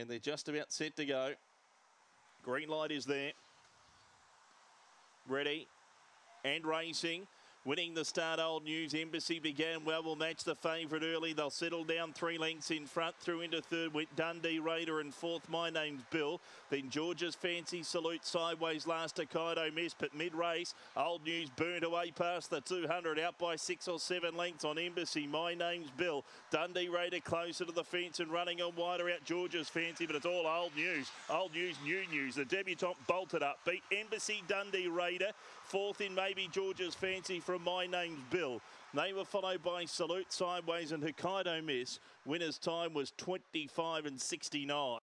And they're just about set to go. Green light is there. Ready and racing. Winning the start, Old News Embassy began well. Will match the favourite early. They'll settle down three lengths in front through into third with Dundee Raider and fourth. My name's Bill. Then George's Fancy Salute sideways last Hokkaido Miss, but mid race, Old News burnt away past the 200 out by six or seven lengths on Embassy. My name's Bill. Dundee Raider closer to the fence and running on wider out George's Fancy, but it's all Old News. Old News, new news. The debutante bolted up, beat Embassy Dundee Raider. Fourth in maybe George's Fancy from My Name's Bill. They were followed by Salute Sideways and Hokkaido Miss. Winner's time was 25 and 69.